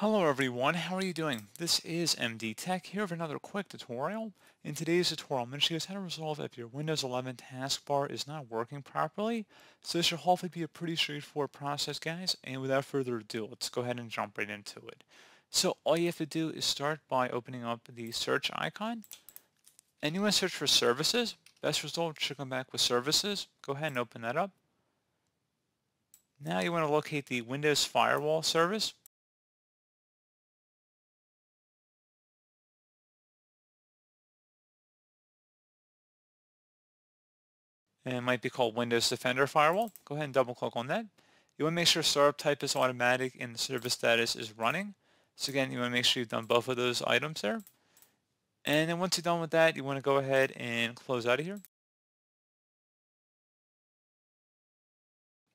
Hello everyone, how are you doing? This is MD Tech here with another quick tutorial. In today's tutorial, I'm going to show you how to resolve if your Windows 11 taskbar is not working properly. So this should hopefully be a pretty straightforward process guys, and without further ado, let's go ahead and jump right into it. So all you have to do is start by opening up the search icon, and you want to search for services. Best result should come back with services. Go ahead and open that up. Now you want to locate the Windows Firewall service. And it might be called Windows Defender Firewall. Go ahead and double click on that. You want to make sure startup type is automatic and the service status is running. So again, you want to make sure you've done both of those items there. And then once you're done with that, you want to go ahead and close out of here.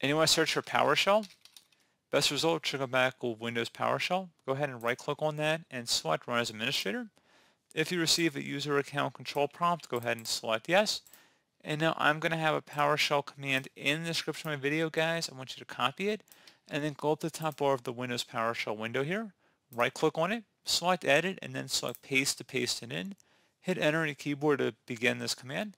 And you want to search for PowerShell. Best result should come back with Windows PowerShell. Go ahead and right click on that and select Run as Administrator. If you receive a user account control prompt, go ahead and select Yes. And now I'm going to have a PowerShell command in the description of my video, guys. I want you to copy it and then go up to the top bar of the Windows PowerShell window here. Right click on it, select edit, and then select paste to paste it in. Hit enter on your keyboard to begin this command.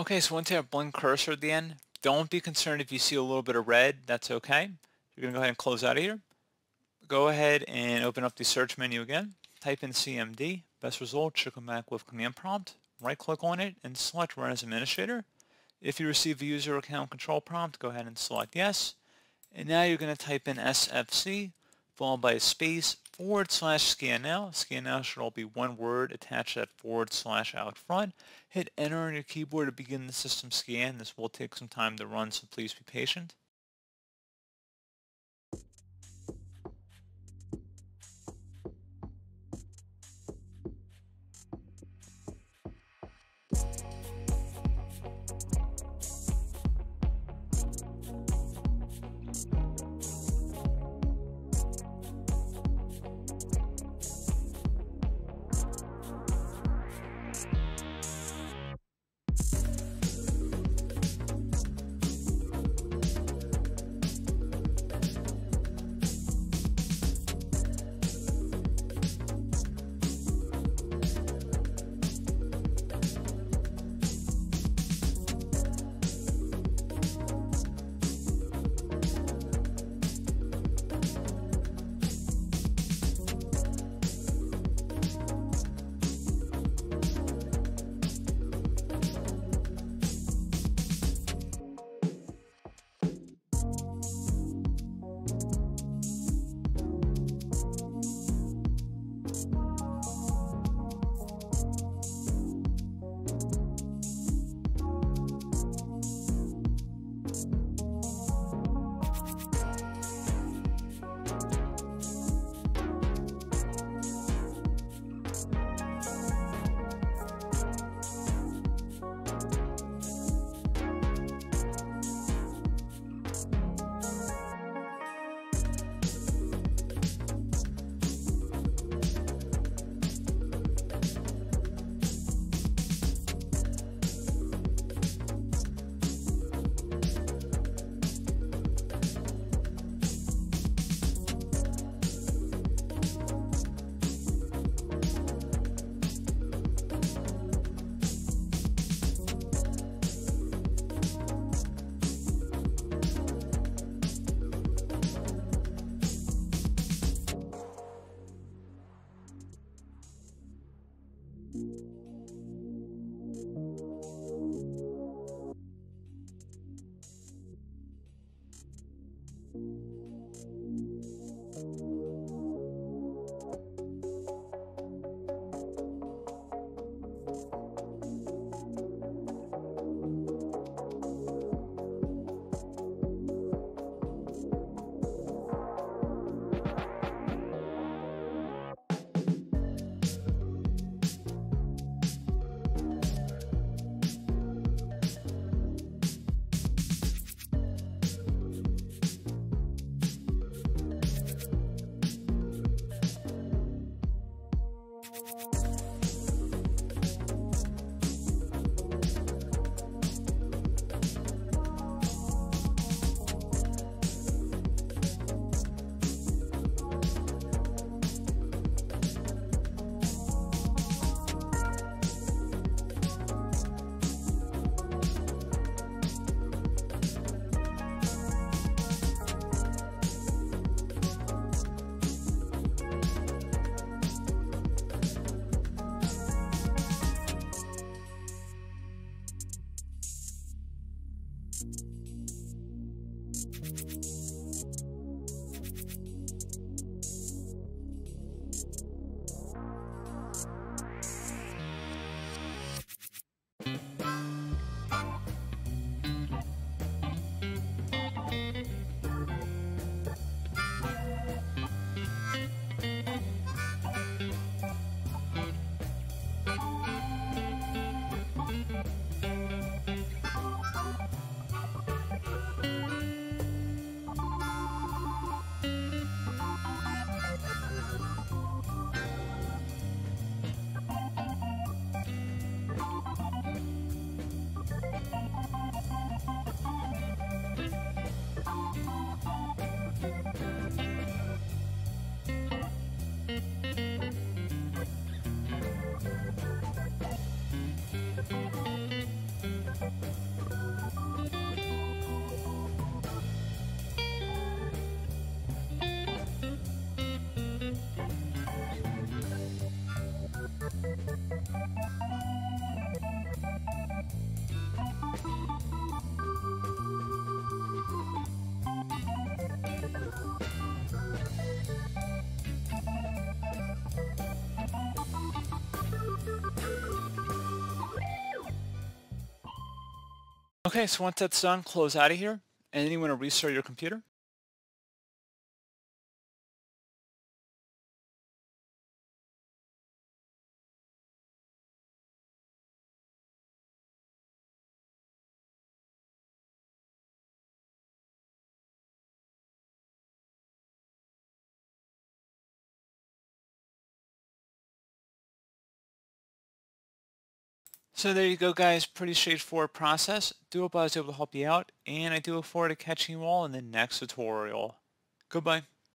Okay, so once you have blink cursor at the end, don't be concerned if you see a little bit of red, that's okay. You're to go ahead and close out of here. Go ahead and open up the search menu again. Type in CMD. Best result should come back with command prompt. Right click on it and select Run as Administrator. If you receive a user account control prompt, go ahead and select Yes. And now you're to type in SFC followed by a space forward slash scan now. Scan now should all be one word attached to that forward slash out front. Hit enter on your keyboard to begin the system scan. This will take some time to run, so please be patient. Okay, so once that's done, close out of here, and then you want to restart your computer. So there you go guys, pretty straightforward process. Do hope I was able to help you out, and I do look forward to catching you all in the next tutorial. Goodbye.